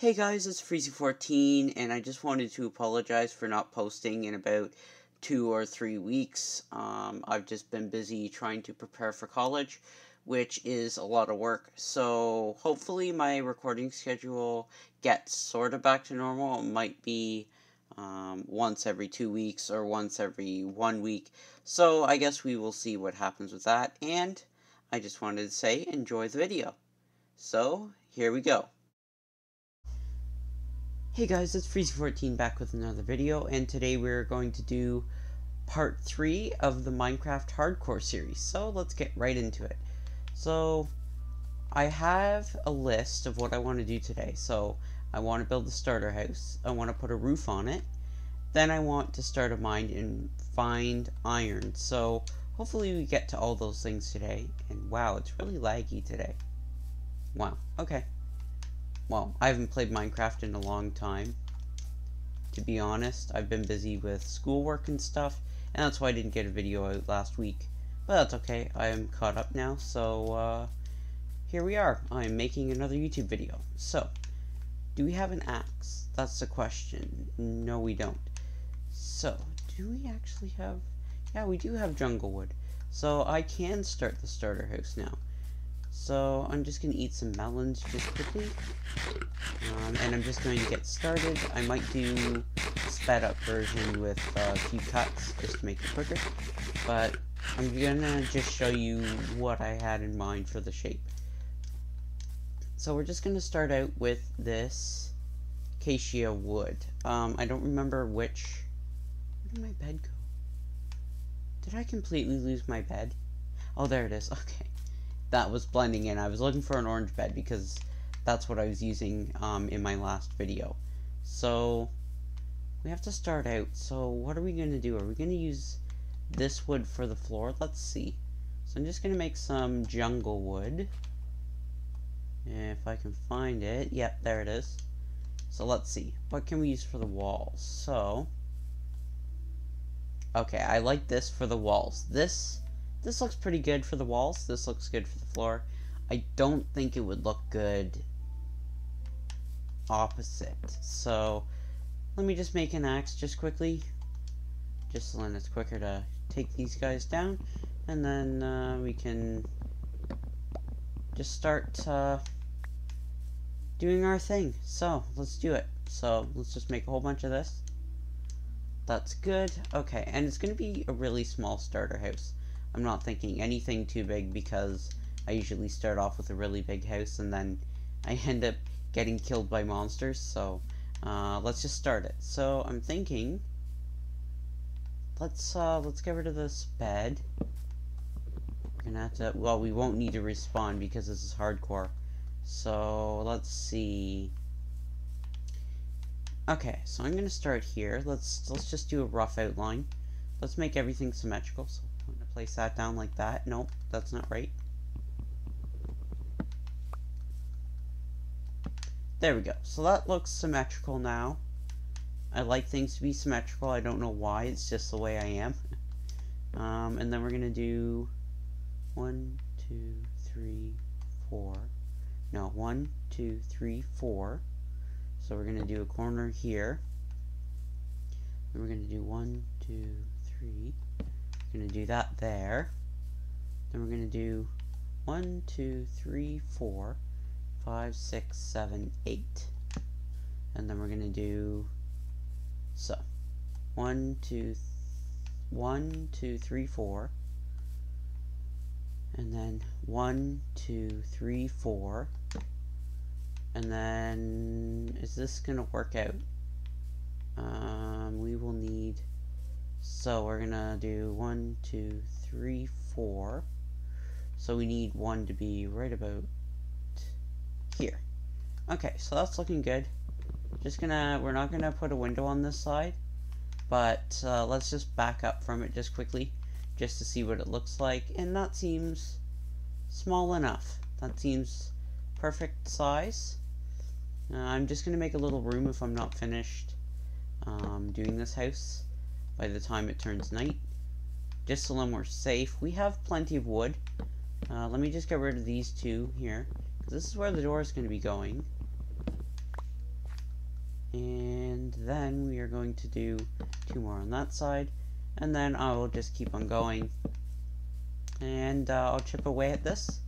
Hey guys, it's Freezy14, and I just wanted to apologize for not posting in about two or three weeks. Um, I've just been busy trying to prepare for college, which is a lot of work. So hopefully my recording schedule gets sort of back to normal. It might be um, once every two weeks or once every one week. So I guess we will see what happens with that. And I just wanted to say enjoy the video. So here we go. Hey guys, it's Freezy14 back with another video, and today we're going to do part 3 of the Minecraft Hardcore series. So let's get right into it. So, I have a list of what I want to do today. So, I want to build a starter house, I want to put a roof on it, then I want to start a mine and find iron. So, hopefully we get to all those things today. And wow, it's really laggy today. Wow, okay well, I haven't played Minecraft in a long time. To be honest, I've been busy with schoolwork and stuff, and that's why I didn't get a video out last week. But that's okay, I am caught up now, so uh, here we are. I'm making another YouTube video. So, do we have an axe? That's the question. No, we don't. So, do we actually have... Yeah, we do have jungle wood. So, I can start the starter house now. So I'm just going to eat some melons just quickly. Um, and I'm just going to get started. I might do sped up version with uh, a few cuts just to make it quicker. But I'm going to just show you what I had in mind for the shape. So we're just going to start out with this acacia wood. Um, I don't remember which... Where did my bed go? Did I completely lose my bed? Oh, there it is. Okay that was blending in. I was looking for an orange bed because that's what I was using um, in my last video. So, we have to start out. So, what are we going to do? Are we going to use this wood for the floor? Let's see. So, I'm just going to make some jungle wood. If I can find it. Yep, there it is. So, let's see. What can we use for the walls? So, okay, I like this for the walls. This this looks pretty good for the walls. This looks good for the floor. I don't think it would look good opposite. So, let me just make an axe just quickly. Just so then it's quicker to take these guys down. And then uh, we can just start uh, doing our thing. So, let's do it. So, let's just make a whole bunch of this. That's good. Okay, and it's going to be a really small starter house. I'm not thinking anything too big because I usually start off with a really big house and then I end up getting killed by monsters. So uh, let's just start it. So I'm thinking let's uh, let's get rid of this bed. We're gonna have to. Well, we won't need to respawn because this is hardcore. So let's see. Okay, so I'm gonna start here. Let's let's just do a rough outline. Let's make everything symmetrical. So place that down like that. Nope, that's not right. There we go. So that looks symmetrical now. I like things to be symmetrical. I don't know why. It's just the way I am. Um, and then we're going to do one, two, three, four. No, one, two, three, four. So we're going to do a corner here. And we're going to do one, two, three. We're going to do that there. Then we're going to do one, two, three, four, five, six, seven, eight. And then we're going to do so. One, two, th one, two, three, four. And then one, two, three, four. And then is this going to work out? Um, we will need so we're gonna do one, two, three, four. So we need one to be right about here. Okay, so that's looking good. Just gonna, we're not gonna put a window on this side, but uh, let's just back up from it just quickly, just to see what it looks like. And that seems small enough. That seems perfect size. Uh, I'm just gonna make a little room if I'm not finished um, doing this house by the time it turns night. Just so then we're safe. We have plenty of wood. Uh, let me just get rid of these two here. This is where the door is going to be going. And then we are going to do two more on that side. And then I will just keep on going. And uh, I'll chip away at this.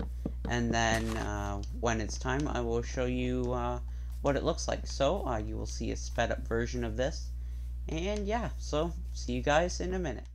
And then uh, when it's time, I will show you uh, what it looks like. So uh, you will see a sped up version of this. And yeah, so see you guys in a minute.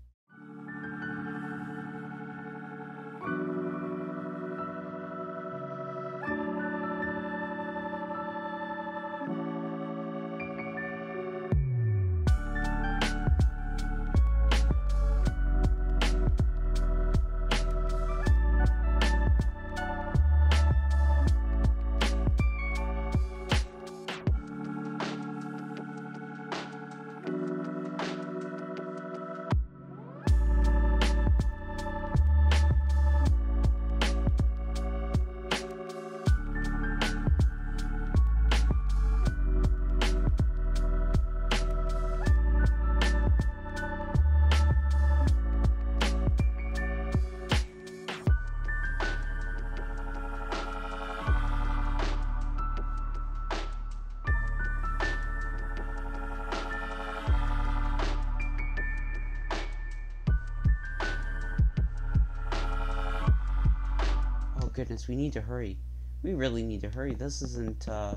We need to hurry. We really need to hurry. This isn't, uh,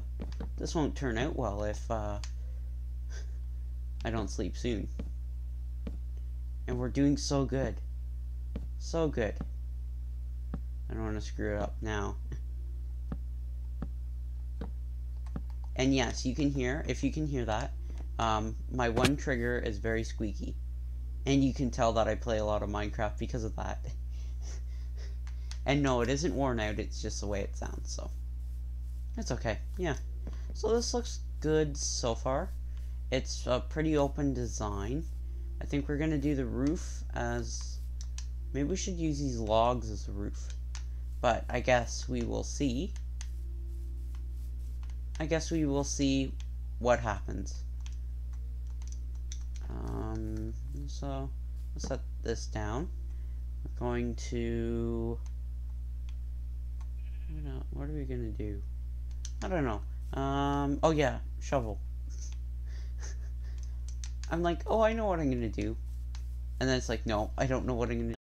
this won't turn out well if, uh, I don't sleep soon. And we're doing so good. So good. I don't want to screw it up now. And yes, you can hear, if you can hear that, um, my one trigger is very squeaky. And you can tell that I play a lot of Minecraft because of that. And no, it isn't worn out, it's just the way it sounds, so. It's okay, yeah. So this looks good so far. It's a pretty open design. I think we're going to do the roof as... Maybe we should use these logs as a roof. But I guess we will see. I guess we will see what happens. Um, so, let's set this down. We're going to What are we gonna do? I don't know. Um. Oh yeah, shovel. I'm like, oh, I know what I'm gonna do, and then it's like, no, I don't know what I'm gonna. Do.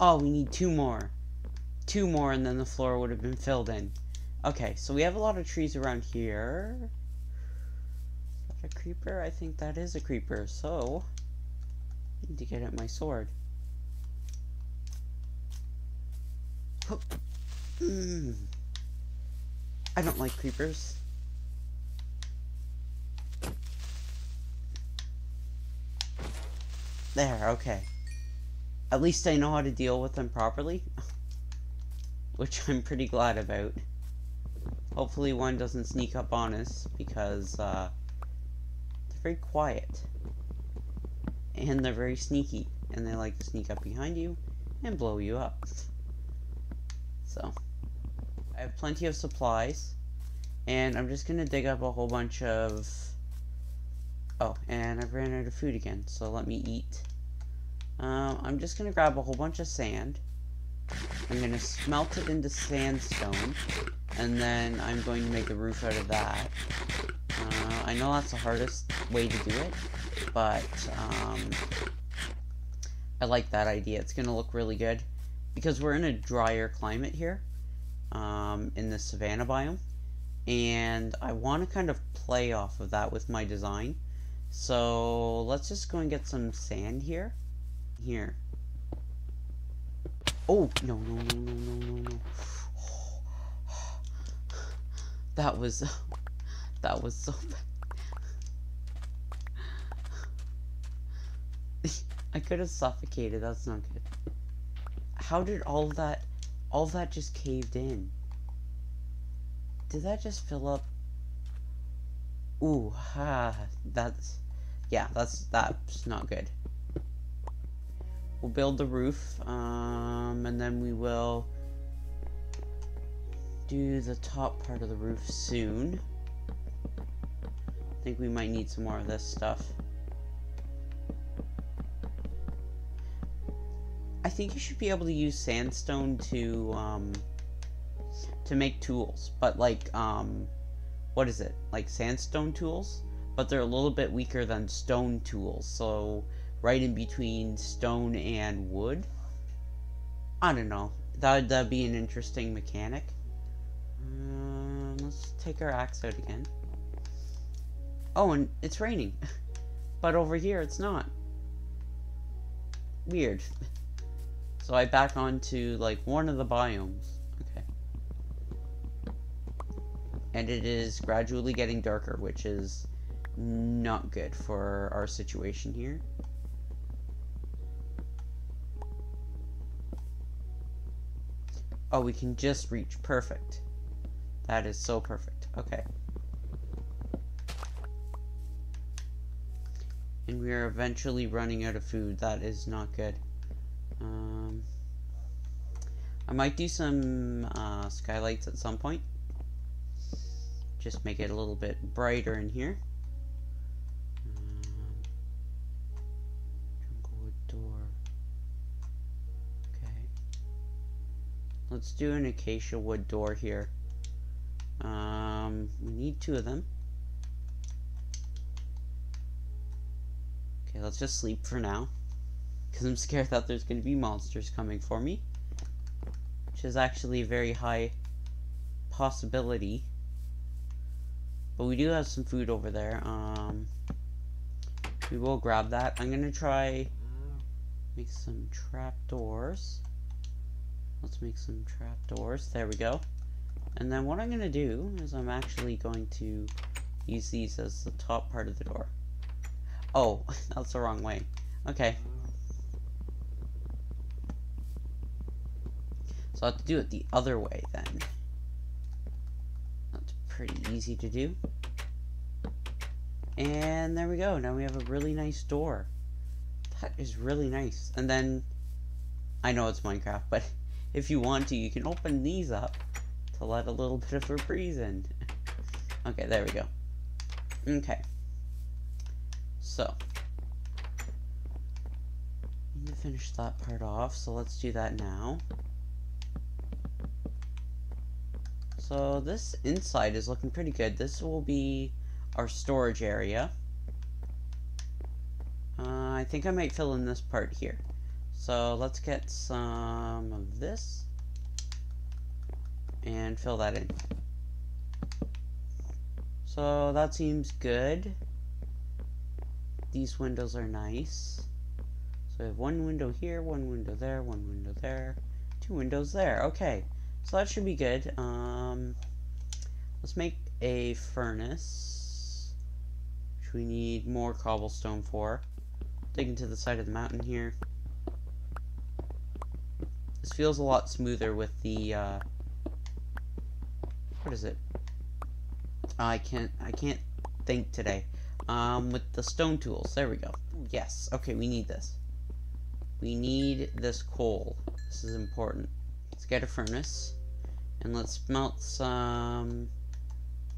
Oh, we need two more. Two more, and then the floor would have been filled in. Okay, so we have a lot of trees around here creeper? I think that is a creeper, so I need to get at my sword. Mm. I don't like creepers. There, okay. At least I know how to deal with them properly. Which I'm pretty glad about. Hopefully one doesn't sneak up on us, because, uh, very quiet. And they're very sneaky. And they like to sneak up behind you and blow you up. So, I have plenty of supplies. And I'm just going to dig up a whole bunch of... Oh, and I've ran out of food again, so let me eat. Um, I'm just going to grab a whole bunch of sand. I'm going to smelt it into sandstone. And then I'm going to make a roof out of that. Uh, I know that's the hardest way to do it, but um, I like that idea. It's going to look really good because we're in a drier climate here um, in the savanna biome, and I want to kind of play off of that with my design. So let's just go and get some sand here. Here. Oh, no, no, no, no, no, no, no. That was... That was so bad. I could have suffocated, that's not good. How did all that, all that just caved in? Did that just fill up? Ooh, ah, that's, yeah, that's, that's not good. We'll build the roof, um, and then we will do the top part of the roof soon. I think we might need some more of this stuff. Think you should be able to use sandstone to um, to make tools, but like um, what is it? Like sandstone tools, but they're a little bit weaker than stone tools. So right in between stone and wood. I don't know. That that'd be an interesting mechanic. Um, let's take our axe out again. Oh, and it's raining. but over here, it's not. Weird. So I back onto, like, one of the biomes. Okay. And it is gradually getting darker, which is not good for our situation here. Oh, we can just reach. Perfect. That is so perfect. Okay. And we are eventually running out of food. That is not good. Um, I might do some uh, skylights at some point. Just make it a little bit brighter in here. Um, door. Okay. Let's do an acacia wood door here. Um, we need two of them. Okay, let's just sleep for now. Because I'm scared that there's going to be monsters coming for me. Which is actually a very high possibility. But we do have some food over there. Um, we will grab that. I'm going to try make some trapdoors. Let's make some trapdoors. There we go. And then what I'm going to do is I'm actually going to use these as the top part of the door. Oh, that's the wrong way. Okay. So I have to do it the other way then. That's pretty easy to do. And there we go. Now we have a really nice door. That is really nice. And then, I know it's Minecraft, but if you want to, you can open these up to let a little bit of a breeze in. okay, there we go. Okay. So, need to finish that part off, so let's do that now. So this inside is looking pretty good. This will be our storage area. Uh, I think I might fill in this part here. So let's get some of this and fill that in. So that seems good. These windows are nice. So we have one window here, one window there, one window there, two windows there. Okay. So that should be good. Um, let's make a furnace, which we need more cobblestone for. Digging to the side of the mountain here. This feels a lot smoother with the, uh, what is it? I can't, I can't think today. Um, with the stone tools. There we go. Yes. Okay, we need this. We need this coal. This is important. Let's get a furnace. And let's melt some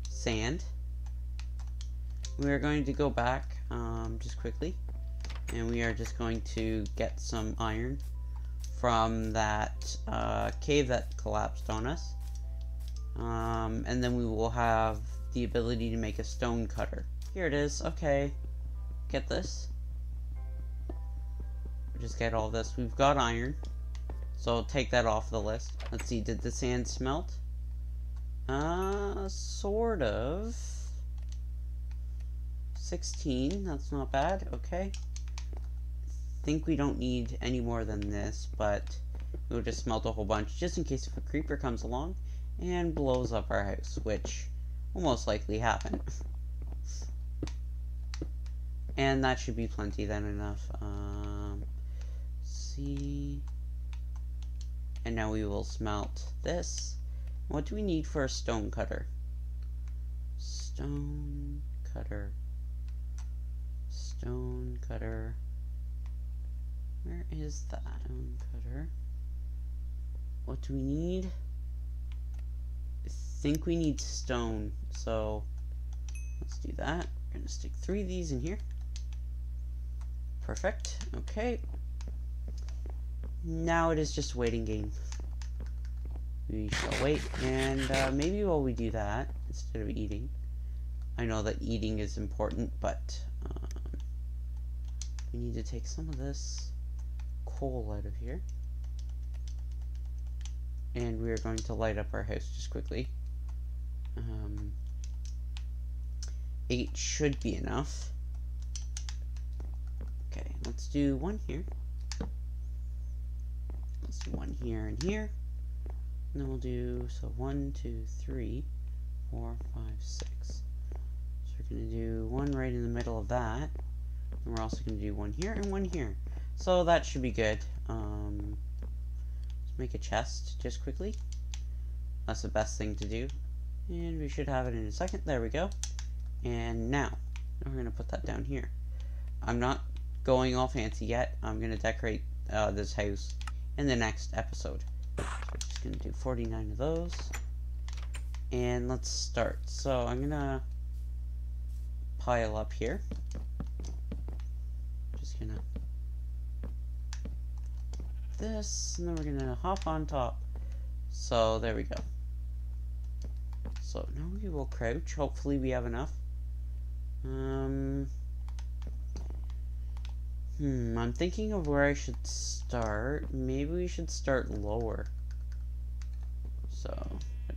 sand. We are going to go back um, just quickly. And we are just going to get some iron from that uh, cave that collapsed on us. Um, and then we will have the ability to make a stone cutter. Here it is. Okay. Get this. Just get all this. We've got iron. So I'll take that off the list. Let's see, did the sand smelt? Uh, sort of. 16, that's not bad, okay. think we don't need any more than this, but we'll just smelt a whole bunch, just in case if a creeper comes along and blows up our house, which will most likely happen. and that should be plenty then enough. Um, see... And now we will smelt this. What do we need for a stone cutter? Stone cutter. Stone cutter. Where is that stone cutter? What do we need? I think we need stone, so let's do that. We're gonna stick three of these in here. Perfect. Okay. now it is just waiting game. We shall wait, and uh, maybe while we do that, instead of eating, I know that eating is important, but um, we need to take some of this coal out of here. And we are going to light up our house just quickly. Um, eight should be enough. Okay, let's do one here. Let's do one here and here. And then we'll do, so one, two, three, four, five, six. So we're going to do one right in the middle of that. And we're also going to do one here and one here. So that should be good. Um, let's make a chest just quickly. That's the best thing to do. And we should have it in a second. There we go. And now, we're going to put that down here. I'm not going all fancy yet. I'm going to decorate uh, this house in the next episode. Going to do 49 of those. And let's start. So I'm going to pile up here. Just going to this, and then we're going to hop on top. So there we go. So now we will crouch. Hopefully we have enough. Um, hmm, I'm thinking of where I should start. Maybe we should start lower.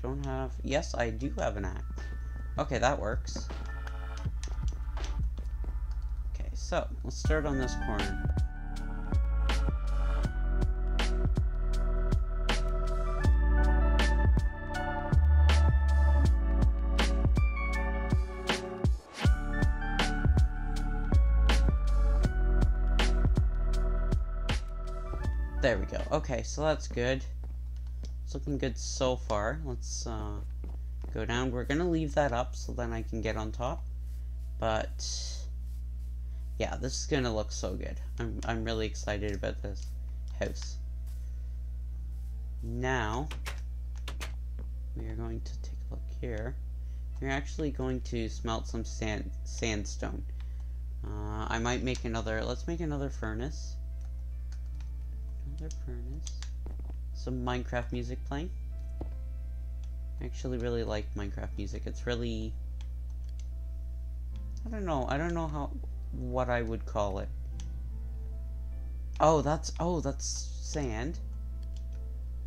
Don't have... Yes, I do have an axe. Okay, that works. Okay, so, let's start on this corner. There we go. Okay, so that's good. It's looking good so far. Let's uh, go down. We're going to leave that up so then I can get on top. But, yeah, this is going to look so good. I'm, I'm really excited about this house. Now, we are going to take a look here. We're actually going to smelt some sand sandstone. Uh, I might make another, let's make another furnace another furnace. Some Minecraft music playing. I actually really like Minecraft music. It's really... I don't know. I don't know how... what I would call it. Oh, that's... Oh, that's sand.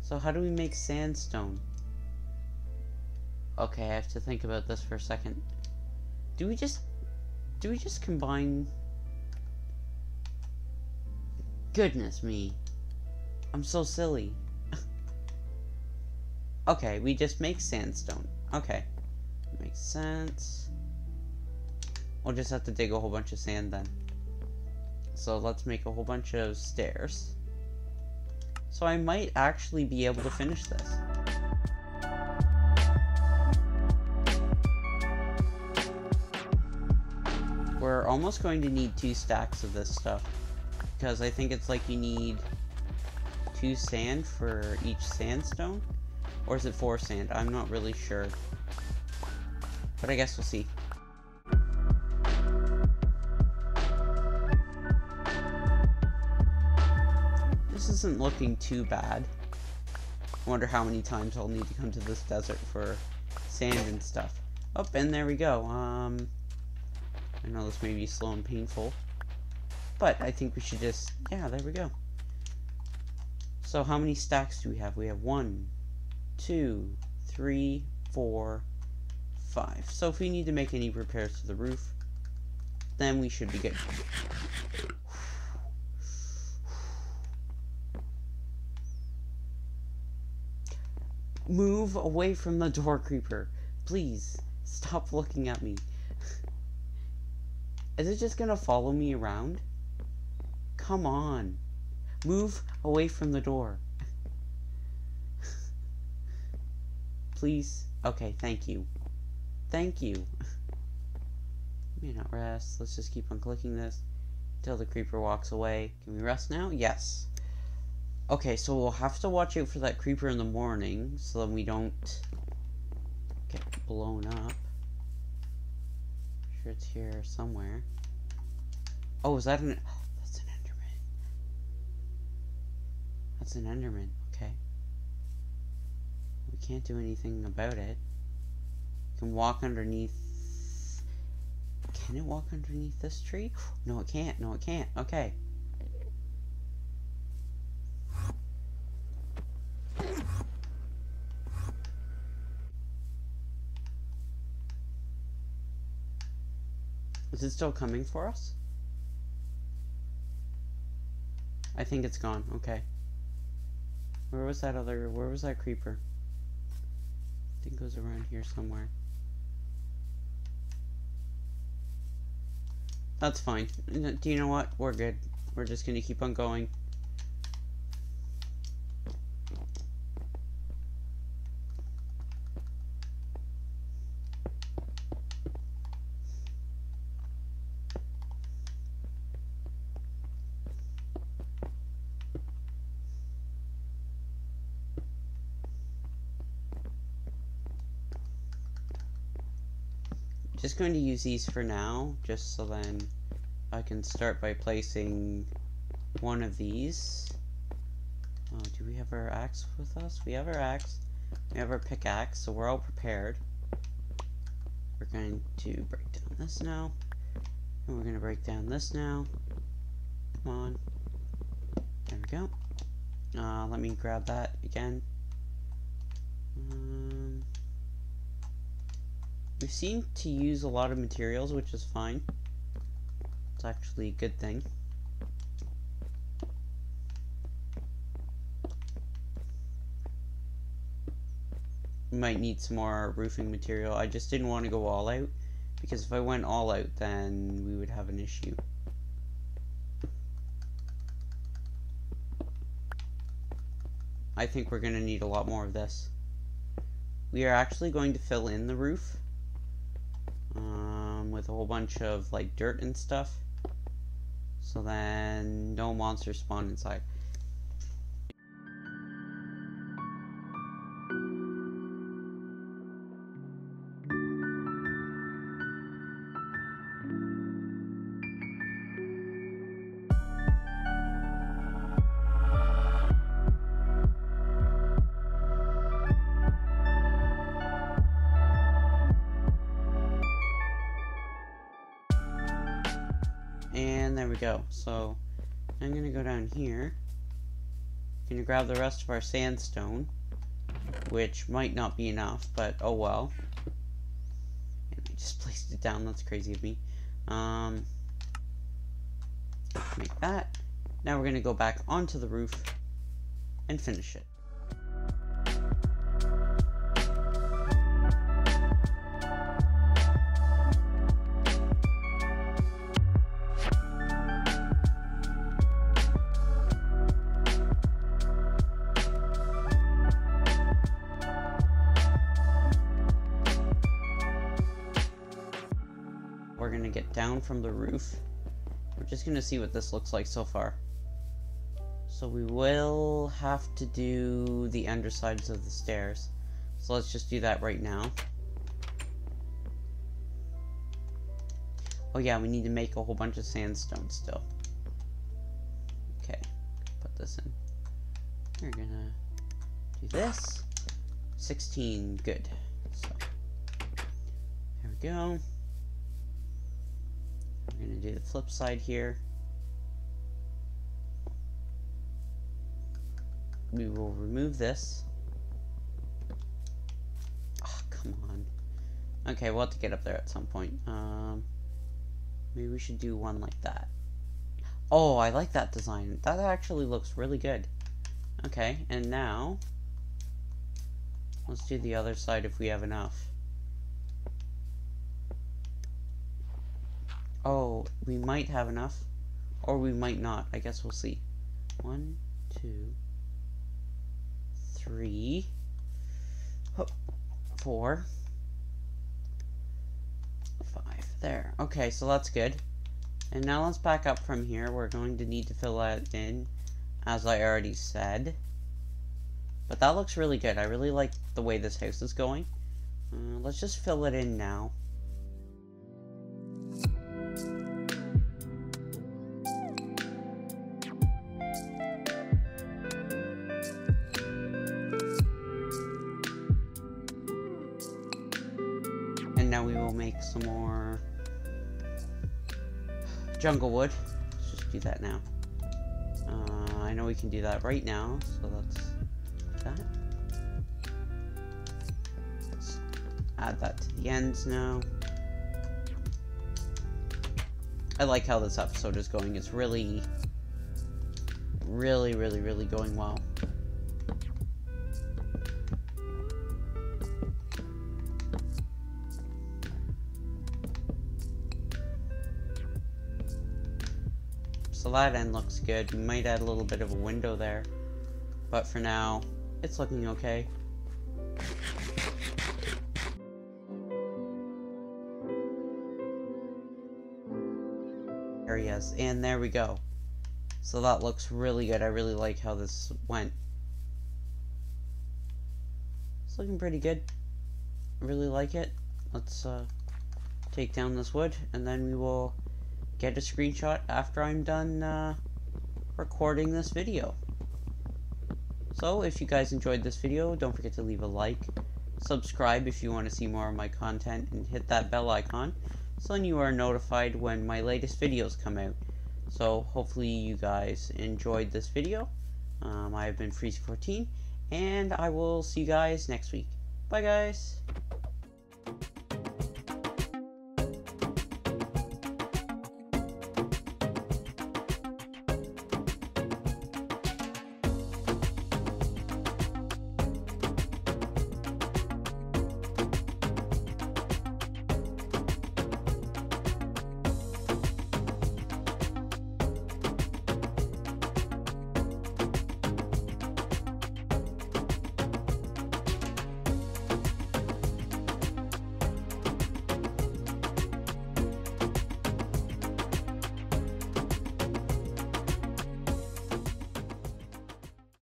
So how do we make sandstone? Okay, I have to think about this for a second. Do we just... Do we just combine... Goodness me. I'm so silly. Okay, we just make sandstone. Okay. Makes sense. We'll just have to dig a whole bunch of sand then. So let's make a whole bunch of stairs. So I might actually be able to finish this. We're almost going to need two stacks of this stuff. Because I think it's like you need two sand for each sandstone? Or is it four sand? I'm not really sure. But I guess we'll see. This isn't looking too bad. I wonder how many times I'll need to come to this desert for sand and stuff. Oh, and there we go. Um, I know this may be slow and painful. But I think we should just... Yeah, there we go. So how many stacks do we have? We have one, two, three, four, five. So if we need to make any repairs to the roof, then we should be good. Move away from the door, creeper. Please, stop looking at me. Is it just gonna follow me around? Come on. Move away from the door. Please? Okay, thank you. Thank you. May not rest. Let's just keep on clicking this until the creeper walks away. Can we rest now? Yes. Okay, so we'll have to watch out for that creeper in the morning so that we don't get blown up. I'm sure it's here somewhere. Oh, is that an... That's an Enderman. Okay. We can't do anything about it. You can walk underneath. Can it walk underneath this tree? No, it can't. No, it can't. Okay. Is it still coming for us? I think it's gone. Okay. Where was that other... Where was that creeper? I think it was around here somewhere. That's fine. Do you know what? We're good. We're just gonna keep on going. Going to use these for now, just so then I can start by placing one of these. Oh, do we have our axe with us? We have our axe. We have our pickaxe, so we're all prepared. We're going to break down this now. And we're going to break down this now. Come on. There we go. Uh, let me grab that again. Um, we seem to use a lot of materials, which is fine. It's actually a good thing. We might need some more roofing material. I just didn't want to go all out, because if I went all out, then we would have an issue. I think we're going to need a lot more of this. We are actually going to fill in the roof with a whole bunch of like dirt and stuff. So then no monsters spawn inside. Here. Going to grab the rest of our sandstone, which might not be enough, but oh well. And I just placed it down. That's crazy of me. Um, make that. Now we're to go back onto the roof and finish it. Down from the roof. We're just gonna see what this looks like so far. So we will have to do the undersides of the stairs. So let's just do that right now. Oh yeah, we need to make a whole bunch of sandstone still. Okay, put this in. We're gonna do this. 16, good. So, there we go. We're going to do the flip side here. We will remove this. Oh, come on. Okay, we'll have to get up there at some point. Um, maybe we should do one like that. Oh, I like that design. That actually looks really good. Okay, and now, let's do the other side if we have enough. Oh, we might have enough. Or we might not. I guess we'll see. One, two, three, four, five. There. Okay, so that's good. And now let's back up from here. We're going to need to fill that in, as I already said. But that looks really good. I really like the way this house is going. Uh, let's just fill it in now jungle wood. Let's just do that now. Uh, I know we can do that right now, so do that. Let's add that to the ends now. I like how this episode is going. It's really, really, really, really going well. So that end looks good. We might add a little bit of a window there. But for now, it's looking okay. Areas, and there we go. So that looks really good. I really like how this went. It's looking pretty good. I really like it. Let's uh, take down this wood, and then we will get a screenshot after I'm done uh, recording this video. So, if you guys enjoyed this video, don't forget to leave a like, subscribe if you want to see more of my content, and hit that bell icon so then you are notified when my latest videos come out. So, hopefully you guys enjoyed this video. Um, I have been Freezy14, and I will see you guys next week. Bye, guys!